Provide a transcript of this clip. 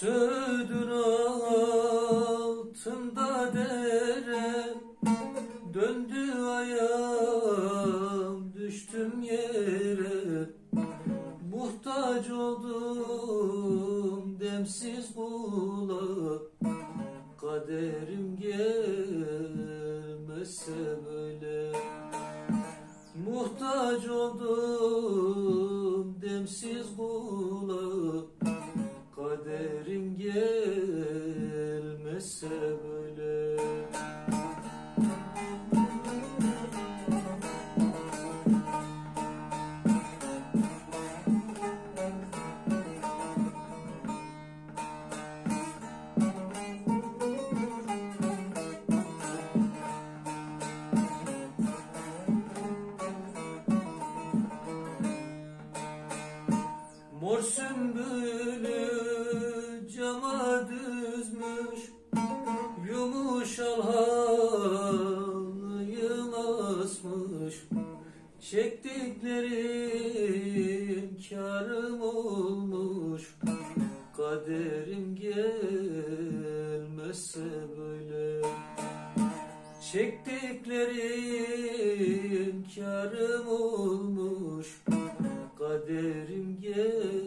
Söğüdün altında dere Döndü ayağım düştüm yere. Muhtaç oldum demsiz kula Kaderim gelmezse böyle. Muhtaç oldum demsiz kula Kaderim gelmezse böyle. Mor sümbülü halıyım asmış Çektiklerim karım olmuş. Kaderim gelmezse böyle. Çektiklerim karım olmuş. Kaderim gelmezse